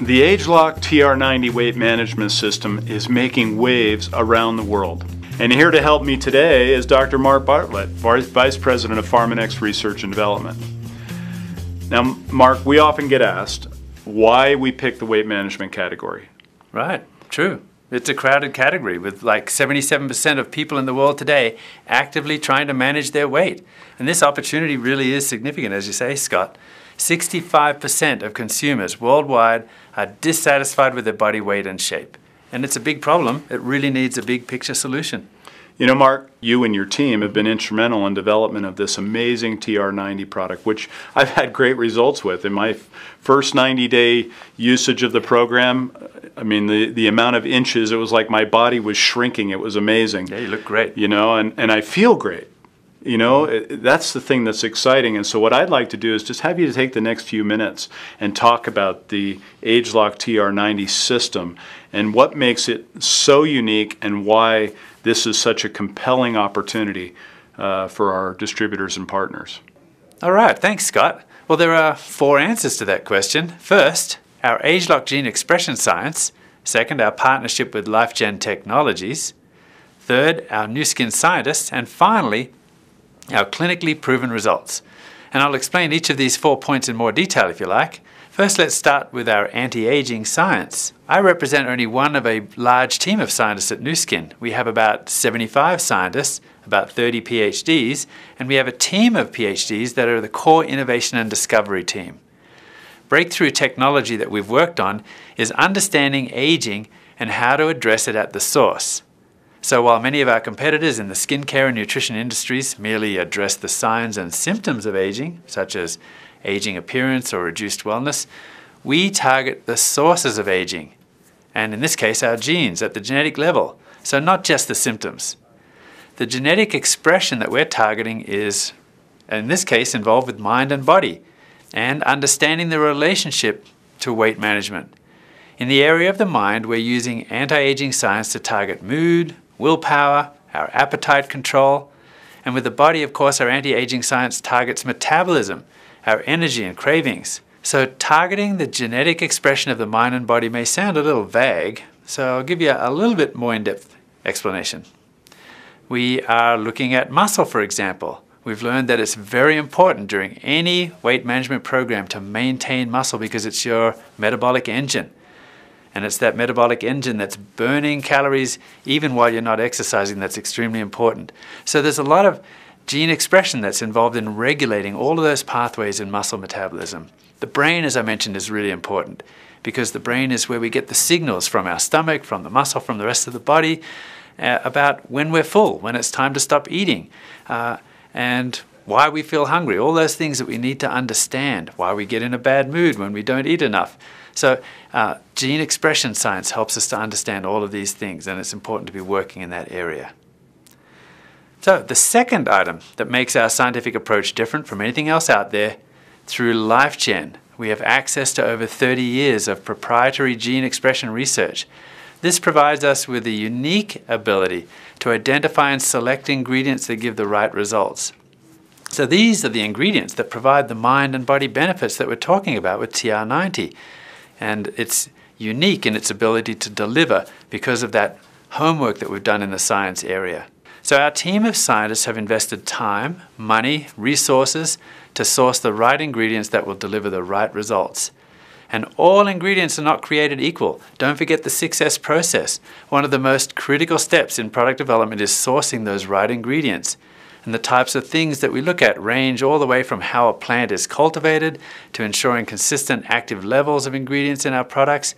The ageLOC TR90 weight management system is making waves around the world. And here to help me today is Dr. Mark Bartlett, Vice President of Pharmanex Research and Development. Now, Mark, we often get asked why we pick the weight management category. Right, true. It's a crowded category with like 77% of people in the world today actively trying to manage their weight. And this opportunity really is significant, as you say, Scott. 65% of consumers worldwide are dissatisfied with their body weight and shape. And it's a big problem. It really needs a big picture solution. You know, Mark, you and your team have been instrumental in development of this amazing TR90 product, which I've had great results with. In my first 90 day usage of the program, I mean, the, the amount of inches, it was like my body was shrinking. It was amazing. Yeah, you look great. You know, and, and I feel great. You know, that's the thing that's exciting. And so, what I'd like to do is just have you take the next few minutes and talk about the ageLOC TR90 system and what makes it so unique and why this is such a compelling opportunity uh, for our distributors and partners. All right, thanks, Scott. Well, there are four answers to that question. First, our ageLOC gene expression science. Second, our partnership with LifeGen Technologies. Third, our Nu Skin scientists. And finally, our clinically proven results. And I'll explain each of these four points in more detail if you like. First, let's start with our anti-aging science. I represent only one of a large team of scientists at Nu Skin. We have about 75 scientists, about 30 PhDs, and we have a team of PhDs that are the core innovation and discovery team. Breakthrough technology that we've worked on is understanding aging and how to address it at the source. So while many of our competitors in the skincare and nutrition industries merely address the signs and symptoms of aging, such as aging appearance or reduced wellness, we target the sources of aging, and in this case, our genes at the genetic level, so not just the symptoms. The genetic expression that we're targeting is, in this case, involved with mind and body, and understanding the relationship to weight management. In the area of the mind, we're using anti aging science to target mood, willpower, our appetite control, and with the body, of course, our anti aging science targets metabolism, our energy and cravings. So, targeting the genetic expression of the mind and body may sound a little vague, so I'll give you a little bit more in depth explanation. We are looking at muscle, for example. We've learned that it's very important during any weight management program to maintain muscle because it's your metabolic engine. And it's that metabolic engine that's burning calories even while you're not exercising that's extremely important. So there's a lot of gene expression that's involved in regulating all of those pathways in muscle metabolism. The brain, as I mentioned, is really important because the brain is where we get the signals from our stomach, from the muscle, from the rest of the body uh, about when we're full, when it's time to stop eating, uh, and why we feel hungry, all those things that we need to understand, why we get in a bad mood when we don't eat enough. So, uh, gene expression science helps us to understand all of these things, and it's important to be working in that area. So, the second item that makes our scientific approach different from anything else out there through LifeGen, we have access to over 30 years of proprietary gene expression research. This provides us with a unique ability to identify and select ingredients that give the right results. So, these are the ingredients that provide the mind and body benefits that we're talking about with TR90 and it's unique in its ability to deliver because of that homework that we've done in the science area. So our team of scientists have invested time, money, resources to source the right ingredients that will deliver the right results. And all ingredients are not created equal. Don't forget the 6S process. One of the most critical steps in product development is sourcing those right ingredients. And the types of things that we look at range all the way from how a plant is cultivated to ensuring consistent active levels of ingredients in our products.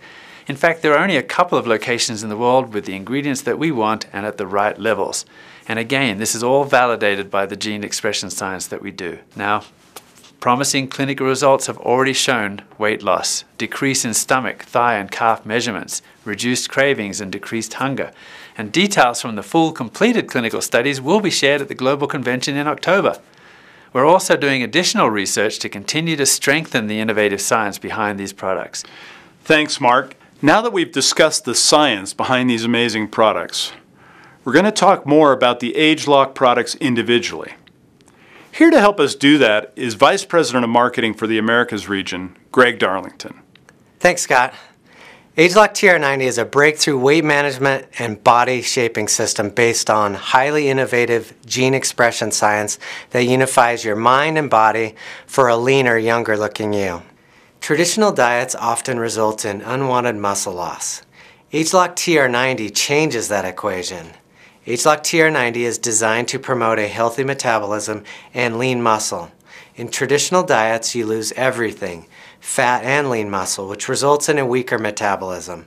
In fact, there are only a couple of locations in the world with the ingredients that we want and at the right levels. And again, this is all validated by the gene expression science that we do. Now, promising clinical results have already shown weight loss, decrease in stomach, thigh, and calf measurements, reduced cravings, and decreased hunger and details from the full completed clinical studies will be shared at the Global Convention in October. We're also doing additional research to continue to strengthen the innovative science behind these products. Thanks, Mark. Now that we've discussed the science behind these amazing products, we're going to talk more about the ageLOC products individually. Here to help us do that is Vice President of Marketing for the Americas region, Greg Darlington. Thanks, Scott. ageLOC TR90 is a breakthrough weight management and body shaping system based on highly innovative gene expression science that unifies your mind and body for a leaner, younger looking you. Traditional diets often result in unwanted muscle loss. ageLOC TR90 changes that equation. ageLOC TR90 is designed to promote a healthy metabolism and lean muscle. In traditional diets, you lose everything fat and lean muscle, which results in a weaker metabolism.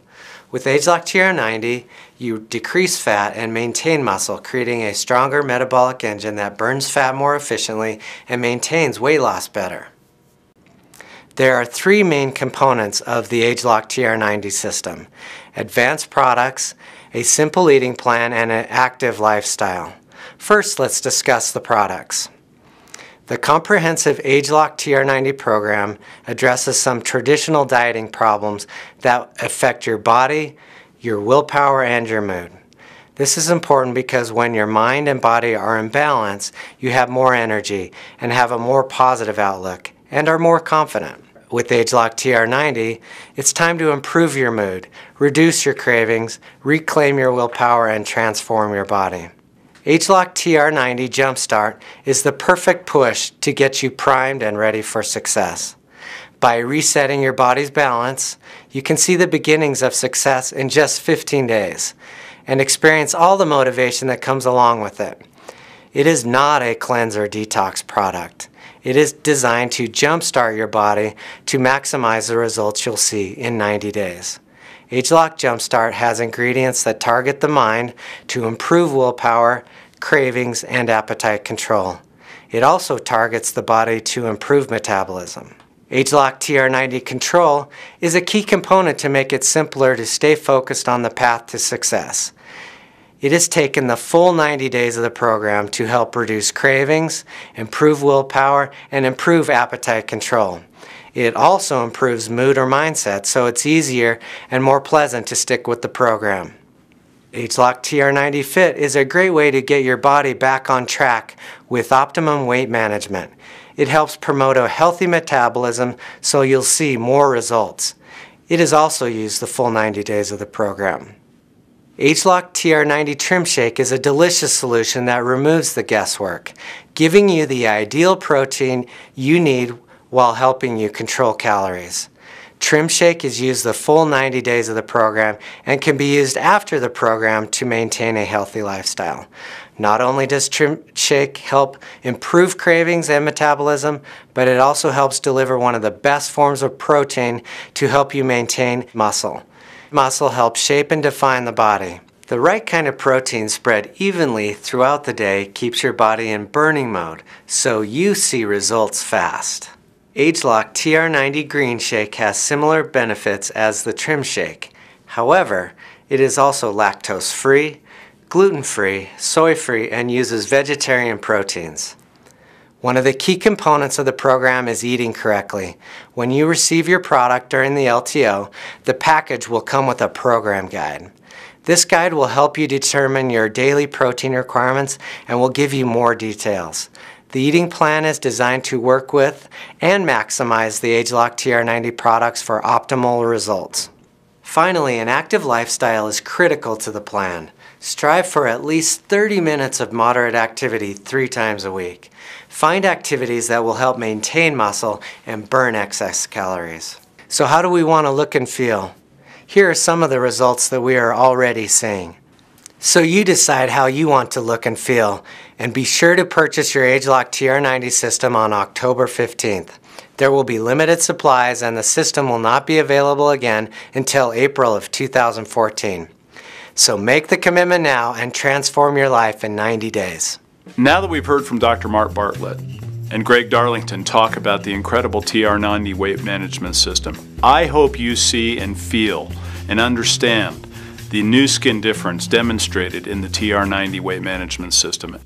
With ageLOC TR90, you decrease fat and maintain muscle, creating a stronger metabolic engine that burns fat more efficiently and maintains weight loss better. There are three main components of the ageLOC TR90 system advanced products, a simple eating plan, and an active lifestyle. First, let's discuss the products. The comprehensive ageLOC TR90 program addresses some traditional dieting problems that affect your body, your willpower, and your mood. This is important because when your mind and body are in balance, you have more energy and have a more positive outlook and are more confident. With ageLOC TR90, it's time to improve your mood, reduce your cravings, reclaim your willpower, and transform your body. ageLOC TR90 Jumpstart is the perfect push to get you primed and ready for success. By resetting your body's balance, you can see the beginnings of success in just 15 days and experience all the motivation that comes along with it. It is not a cleanser detox product. It is designed to jumpstart your body to maximize the results you'll see in 90 days. ageLOC Jumpstart has ingredients that target the mind to improve willpower, cravings, and appetite control. It also targets the body to improve metabolism. ageLOC TR90 Control is a key component to make it simpler to stay focused on the path to success. It has taken the full 90 days of the program to help reduce cravings, improve willpower, and improve appetite control. It also improves mood or mindset, so it's easier and more pleasant to stick with the program. ageLOC TR90 Fit is a great way to get your body back on track with optimum weight management. It helps promote a healthy metabolism so you'll see more results. It is also used the full 90 days of the program. ageLOC TR90 Trim Shake is a delicious solution that removes the guesswork, giving you the ideal protein you need while helping you control calories. Trim Shake is used the full 90 days of the program and can be used after the program to maintain a healthy lifestyle. Not only does Trim Shake help improve cravings and metabolism, but it also helps deliver one of the best forms of protein to help you maintain muscle. Muscle helps shape and define the body. The right kind of protein spread evenly throughout the day keeps your body in burning mode, so you see results fast. ageLOC TR90 Green Shake has similar benefits as the Trim Shake. However, it is also lactose free, gluten free, soy free, and uses vegetarian proteins. One of the key components of the program is eating correctly. When you receive your product during the LTO, the package will come with a program guide. This guide will help you determine your daily protein requirements and will give you more details. The eating plan is designed to work with and maximize the ageLOC TR90 products for optimal results. Finally, an active lifestyle is critical to the plan. Strive for at least 30 minutes of moderate activity three times a week. Find activities that will help maintain muscle and burn excess calories. So how do we want to look and feel? Here are some of the results that we are already seeing. So you decide how you want to look and feel, and be sure to purchase your ageLOC TR90 system on October 15th. There will be limited supplies and the system will not be available again until April of 2014. So make the commitment now and transform your life in 90 days. Now that we've heard from Dr. Mark Bartlett and Greg Darlington talk about the incredible TR90 weight management system, I hope you see and feel and understand the Nu Skin difference demonstrated in the TR90 weight management system.